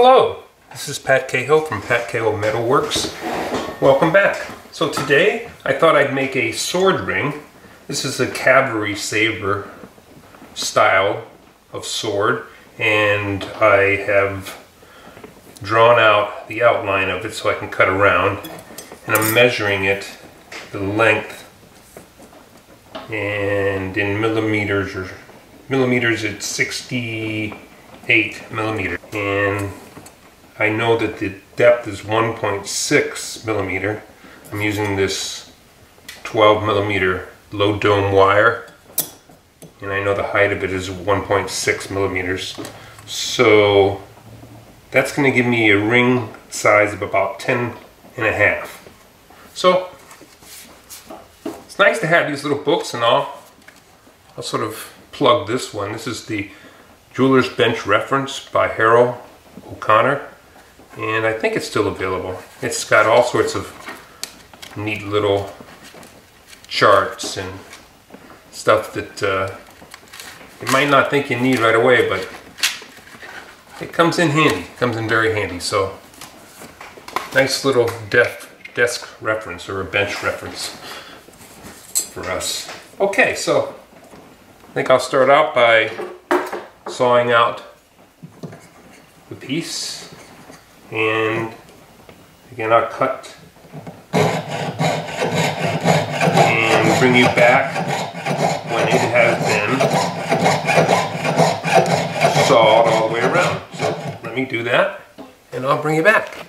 Hello, this is Pat Cahill from Pat Cahill Metalworks. Welcome back. So today I thought I'd make a sword ring. This is a cavalry saber style of sword and I have drawn out the outline of it so I can cut around and I'm measuring it the length and in millimeters or millimeters it's 68 millimeters and I know that the depth is 1.6 millimeter. I'm using this 12 millimeter low dome wire and I know the height of it is 1.6 millimeters. So that's going to give me a ring size of about 10 and a half. So it's nice to have these little books and all. I'll sort of plug this one. This is the Jeweler's Bench Reference by Harold O'Connor and I think it's still available it's got all sorts of neat little charts and stuff that uh, you might not think you need right away, but it comes in handy, comes in very handy. So nice little desk reference or a bench reference for us. Okay, so I think I'll start out by sawing out the piece and again I'll cut and bring you back when it has been sawed all the way around. So let me do that and I'll bring you back.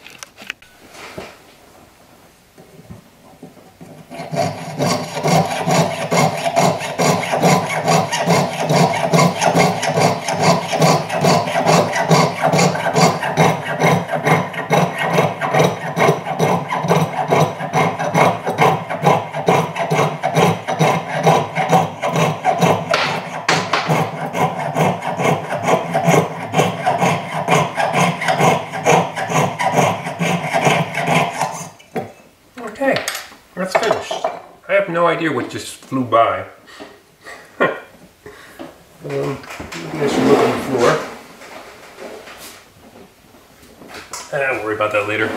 Okay, that's finished. I have no idea what just flew by. um, I should look on the floor. I'll Ah, worry about that later.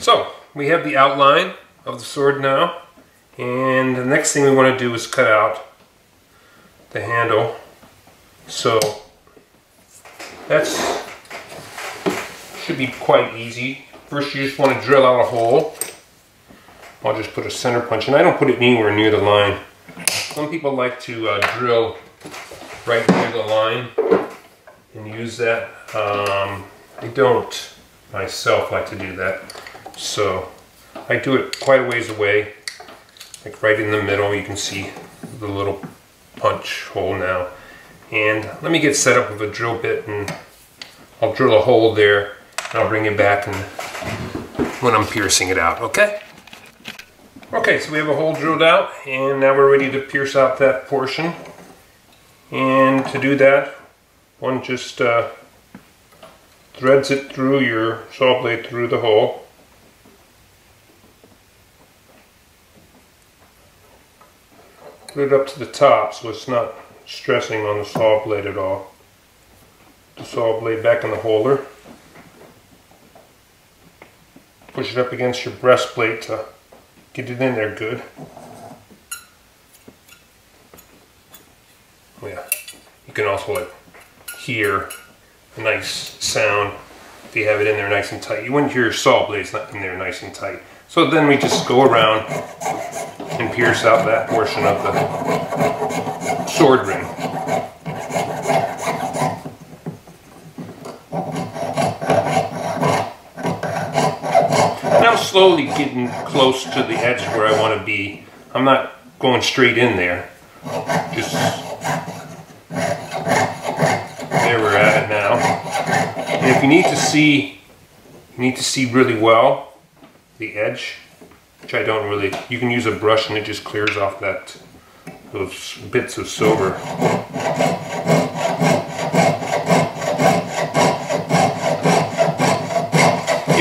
So, we have the outline of the sword now. And the next thing we want to do is cut out the handle. So, that's should be quite easy. First you just want to drill out a hole. I'll just put a center punch, and I don't put it anywhere near the line. Some people like to uh, drill right near the line and use that. Um, I don't myself like to do that. So I do it quite a ways away, like right in the middle. You can see the little punch hole now. And let me get set up with a drill bit and I'll drill a hole there I'll bring it back and when I'm piercing it out, okay? Okay, so we have a hole drilled out and now we're ready to pierce out that portion. And to do that, one just uh, threads it through your saw blade through the hole. Put it up to the top so it's not stressing on the saw blade at all. The saw blade back in the holder. Push it up against your breastplate to get it in there good. Oh, yeah, you can also like hear a nice sound if you have it in there nice and tight. You wouldn't hear your saw blades not in there nice and tight. So then we just go around and pierce out that portion of the sword ring. And I'm slowly getting close to the edge where I want to be. I'm not going straight in there. Just there we're at it now. And if you need to see, you need to see really well the edge, which I don't really. You can use a brush and it just clears off that those bits of silver.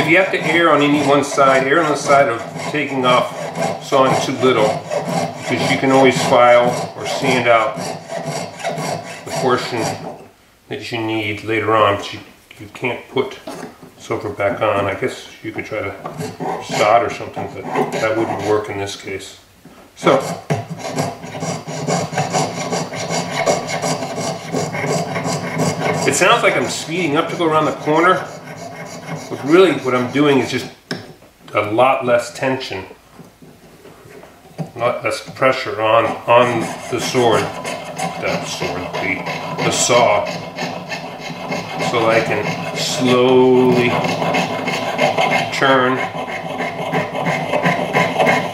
If you have to err on any one side, err on the side of taking off sawing too little, because you can always file or sand out the portion that you need later on, but you, you can't put silver back on. I guess you could try to sod or something, but that wouldn't work in this case. So, it sounds like I'm speeding up to go around the corner, really what I'm doing is just a lot less tension, a lot less pressure on, on the sword, that sword, the, the saw, so I can slowly turn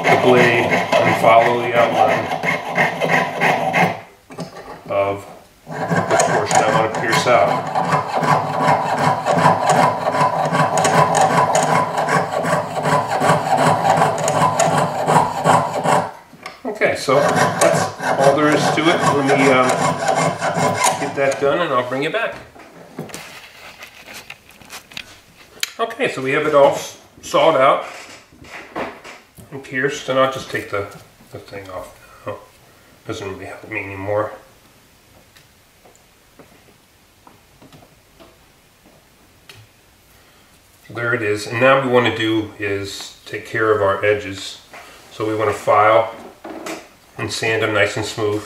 the blade and follow the outline of the portion I want to pierce out. Okay, so that's all there is to it. Let me um, get that done and I'll bring you back. Okay, so we have it all sawed out and pierced, and I'll just take the, the thing off now. Doesn't really help me anymore. There it is, and now we want to do is take care of our edges. So we want to file and sand them nice and smooth.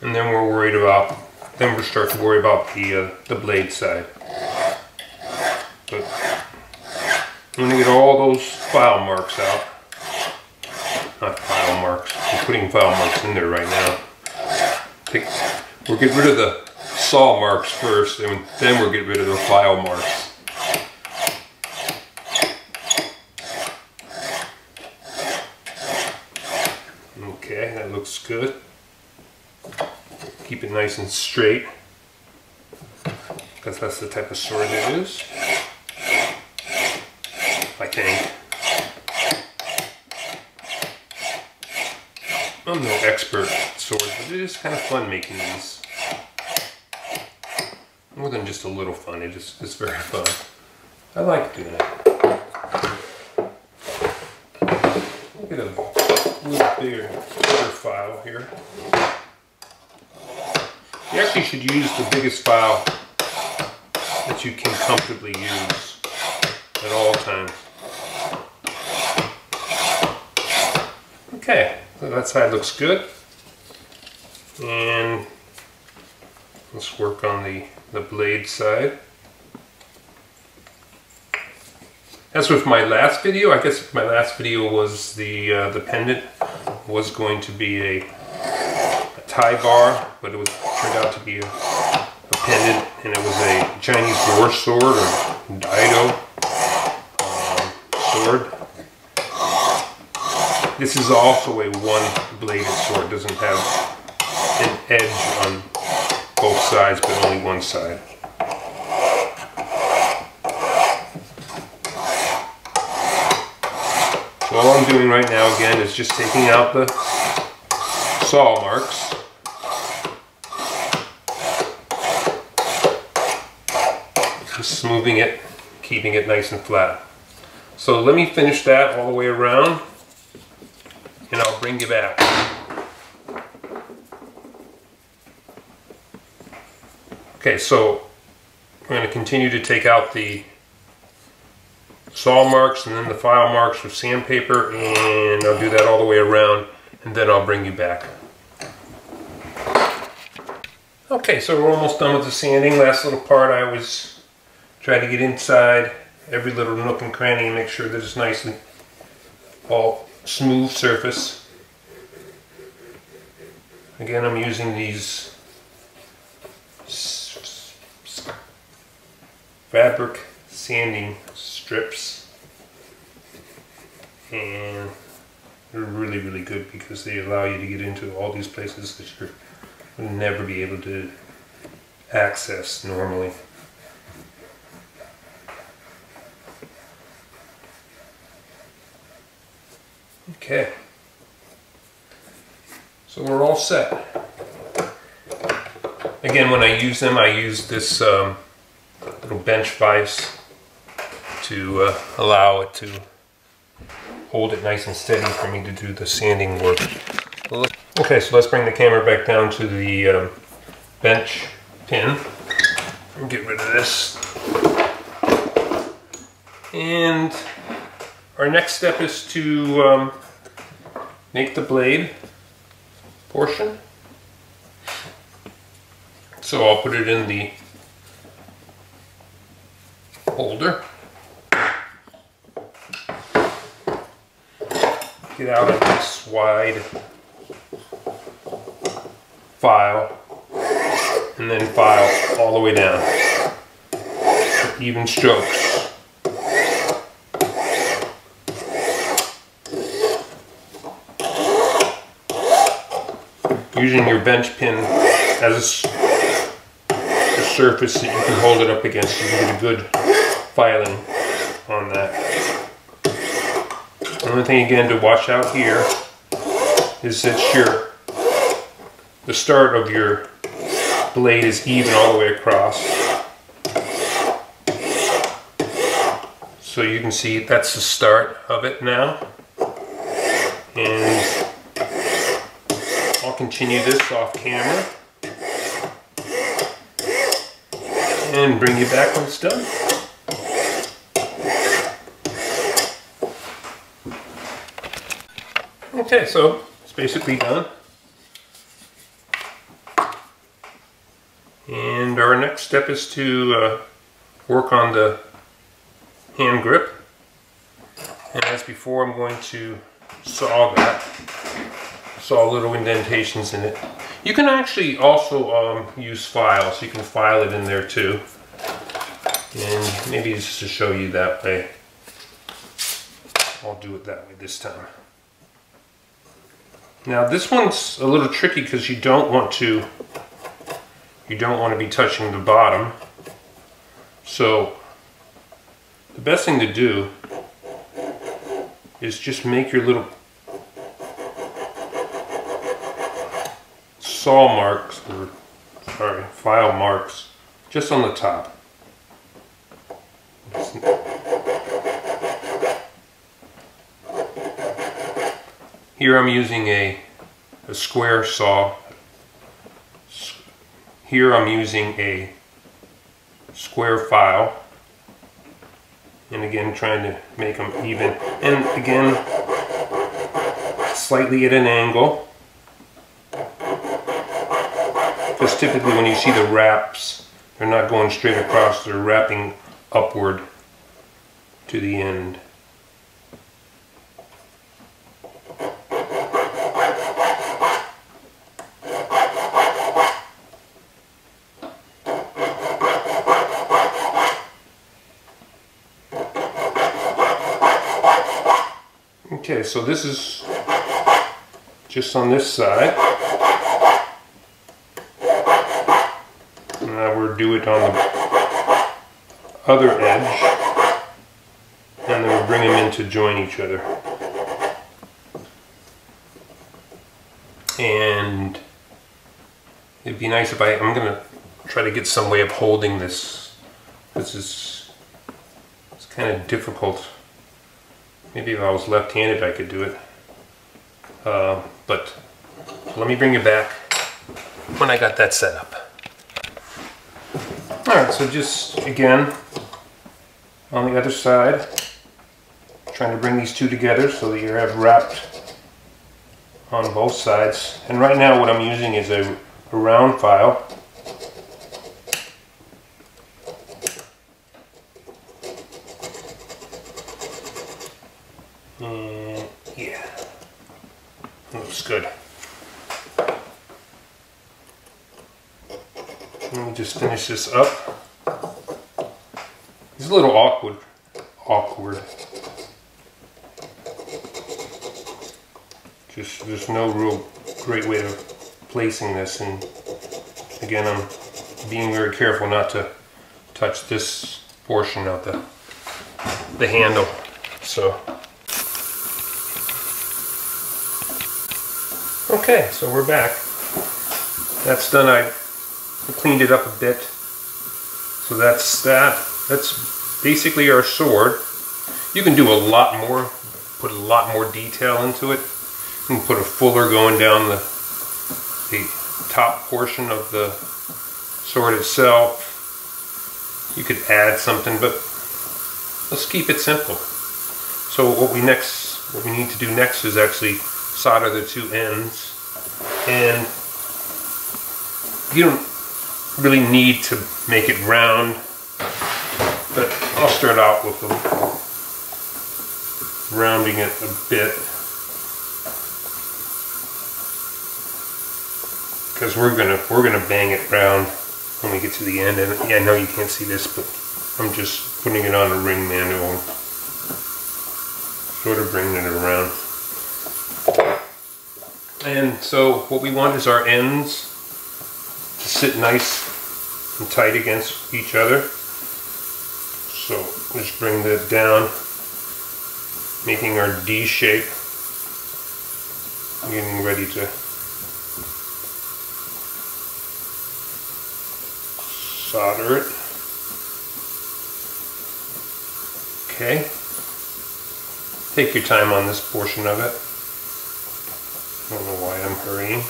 And then we're worried about, then we start to worry about the, uh, the blade side. But I'm gonna get all those file marks out. Not file marks, I'm putting file marks in there right now. Take, we'll get rid of the saw marks first, and then we'll get rid of the file marks. Okay, that looks good. Keep it nice and straight, because that's the type of sword it is. I think. I'm no expert at swords, but it is kind of fun making these. More than just a little fun, it is, it's very fun. I like doing it. Get a little bigger, bigger file here. You actually should use the biggest file that you can comfortably use at all times. Okay, so that side looks good. And let's work on the, the blade side. As with my last video, I guess my last video was the uh, the pendant was going to be a, a tie bar, but it was turned out to be a, a pendant, and it was a Chinese war sword or Dadao um, sword. This is also a one-bladed sword. It doesn't have an edge on both sides, but only one side. So all I'm doing right now again is just taking out the saw marks. Smoothing it, keeping it nice and flat. So let me finish that all the way around and I'll bring you back. Okay, so I'm going to continue to take out the saw marks and then the file marks with sandpaper and I'll do that all the way around and then I'll bring you back. Okay, so we're almost done with the sanding. Last little part I always try to get inside every little nook and cranny and make sure that it's nicely all smooth surface. Again, I'm using these fabric sanding strips and they're really really good because they allow you to get into all these places that you would never be able to access normally. Okay. So we're all set. Again, when I use them, I use this um, little bench vise to uh, allow it to hold it nice and steady for me to do the sanding work. Okay, so let's bring the camera back down to the um, bench pin. Get rid of this. And our next step is to um, make the blade portion. So I'll put it in the holder. Get out of this wide file and then file all the way down. Even strokes. Using your bench pin as a, a surface that you can hold it up against, can get a good filing on that. The only thing again to watch out here is that your the start of your blade is even all the way across. So you can see that's the start of it now. And continue this off camera. And bring you back when it's done. Okay, so it's basically done. And our next step is to uh, work on the hand grip. And as before, I'm going to saw that. Saw little indentations in it. You can actually also um, use files. You can file it in there too. And maybe just to show you that way. I'll do it that way this time. Now this one's a little tricky because you don't want to you don't want to be touching the bottom. So the best thing to do is just make your little saw marks or sorry file marks just on the top. Here I'm using a, a square saw. Here I'm using a square file. And again trying to make them even. And again slightly at an angle typically when you see the wraps they're not going straight across they're wrapping upward to the end Okay, so this is just on this side. We'll do it on the other edge. And then we'll bring them in to join each other. And it'd be nice if I, I'm gonna try to get some way of holding this. This is, it's kind of difficult Maybe if I was left-handed I could do it. Uh, but let me bring you back when I got that set up. Alright, so just again, on the other side, trying to bring these two together so that you have wrapped on both sides. And right now what I'm using is a, a round file good. Let me just finish this up. It's a little awkward. Awkward. Just there's no real great way of placing this and again I'm being very careful not to touch this portion of the the handle. So Okay, so we're back. That's done. I cleaned it up a bit. So that's that. That's basically our sword. You can do a lot more, put a lot more detail into it. You can put a fuller going down the, the top portion of the sword itself. you could add something, but let's keep it simple. So what we next, what we need to do next is actually solder the two ends. And you don't really need to make it round, but I'll start out with rounding it a bit. Because we're gonna we're gonna bang it round when we get to the end. And yeah, I know you can't see this, but I'm just putting it on a ring mandrel, sort of bringing it around. And so what we want is our ends to sit nice and tight against each other. So just bring that down, making our D shape, getting ready to solder it. Okay. Take your time on this portion of it. I don't know why I'm hurrying.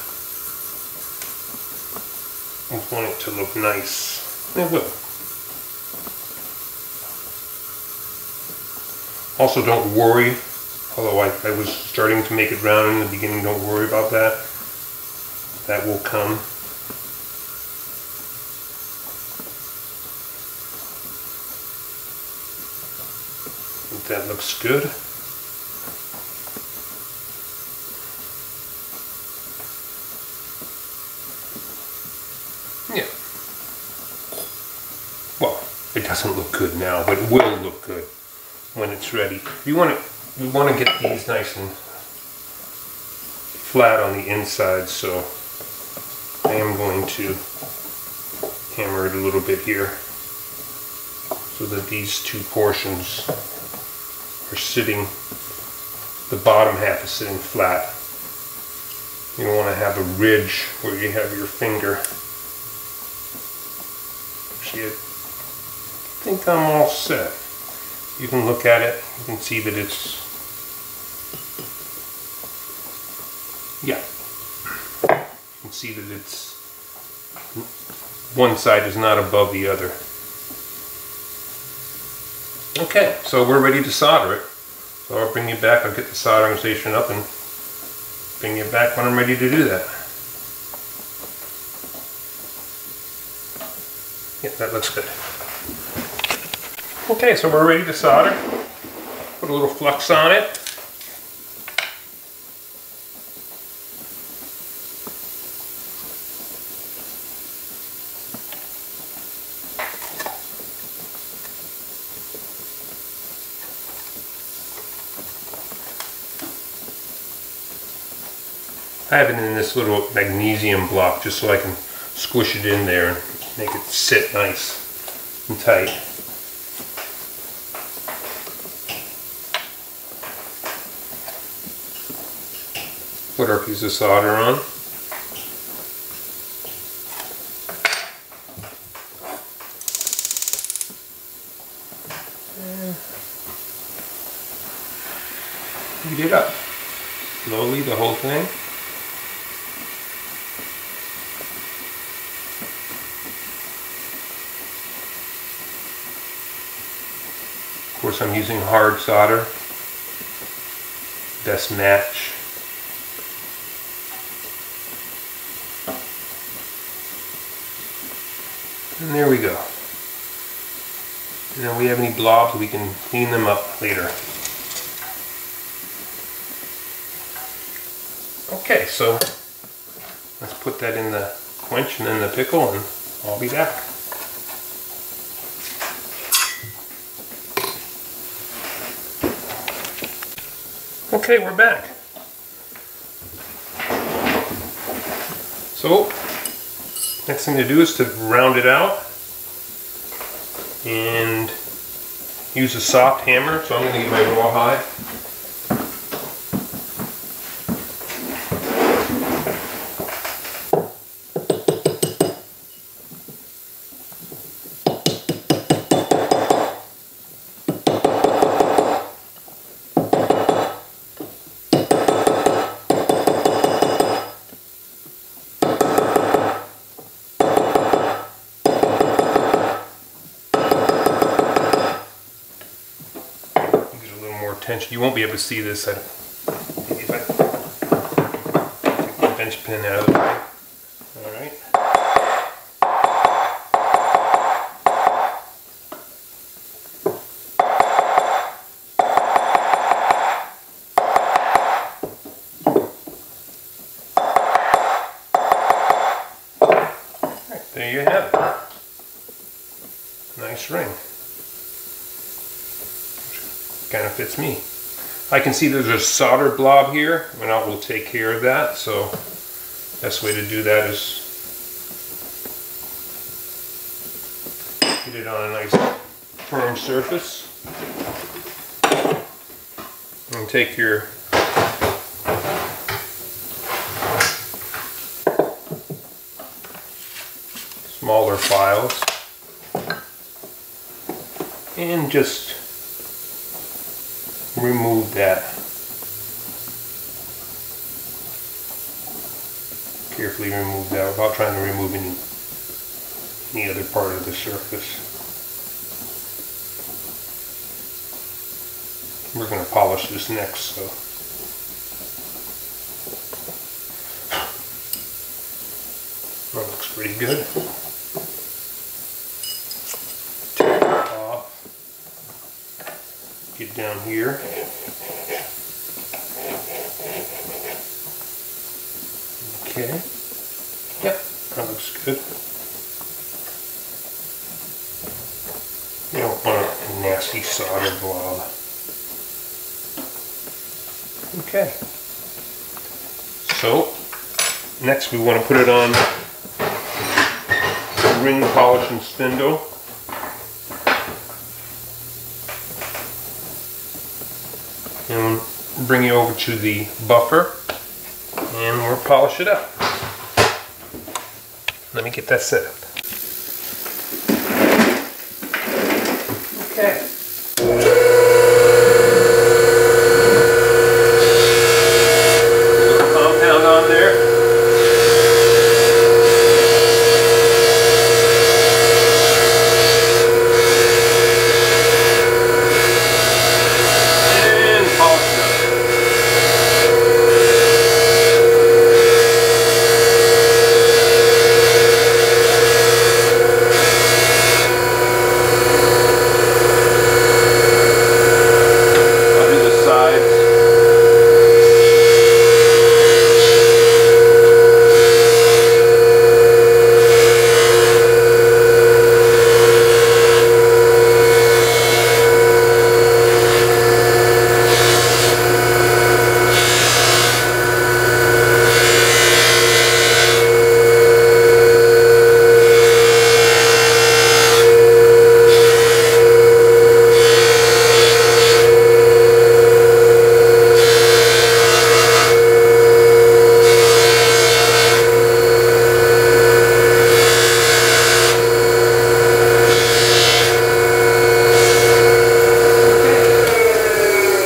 I want it to look nice. It will. Also don't worry, although I, I was starting to make it round in the beginning, don't worry about that. That will come. that looks good. Yeah. Well, it doesn't look good now, but it will look good when it's ready. You want to you want to get these nice and flat on the inside, so I am going to hammer it a little bit here so that these two portions are sitting, the bottom half is sitting flat. You don't want to have a ridge where you have your finger. See, I think I'm all set. You can look at it, you can see that it's, yeah, you can see that it's, one side is not above the other. Okay, so we're ready to solder it. So I'll bring you back, I'll get the soldering station up and bring you back when I'm ready to do that. Yeah, that looks good. Okay, so we're ready to solder. Put a little flux on it. I have it in this little magnesium block just so I can squish it in there and make it sit nice and tight. Piece of solder on. Heat it up slowly, the whole thing. Of course I'm using hard solder. Best match. And there we go. And if we have any blobs, we can clean them up later. Okay, so let's put that in the quench and then the pickle and I'll be back. Okay, we're back. So, next thing to do is to round it out and use a soft hammer. So I'm going to get my rawhide. To see this. I, if I take the bench pin out of the way. All. Right, there you have it. Nice ring. Kind of fits me. I can see there's a solder blob here, and I will take care of that. So, best way to do that is get it on a nice firm surface. And take your smaller files and just remove that. Carefully remove that without trying to remove any any other part of the surface. We're going to polish this next so. That looks pretty good take it off get down here. Okay. Yep. That looks good. You don't want a nasty solder blob. Okay. So next we want to put it on ring polish and spindle and bring you over to the buffer and we'll polish it up. Let me get that set up. Okay. Little compound on there. And polish it up. I'll do the sides.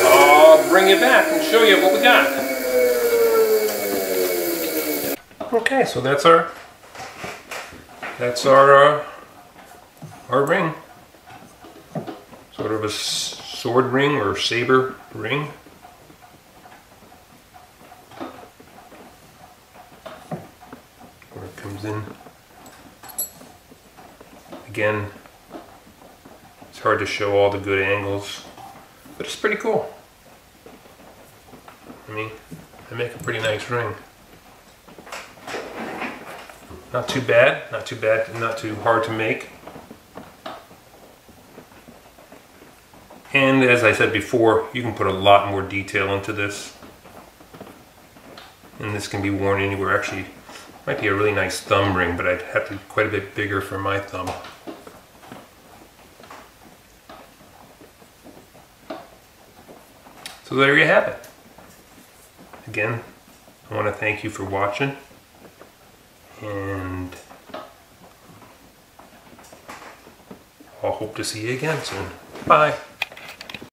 I'll bring you back and show you what we got. Okay, so that's our that's our uh, our ring. Sort of a sword ring or saber ring. Where it comes in. Again, it's hard to show all the good angles, but it's pretty cool. I mean, they make a pretty nice ring. Not too bad, not too bad, not too hard to make. And as I said before, you can put a lot more detail into this. And this can be worn anywhere. Actually, might be a really nice thumb ring, but I'd have to be quite a bit bigger for my thumb. So there you have it. Again, I want to thank you for watching. And I'll hope to see you again soon. Bye.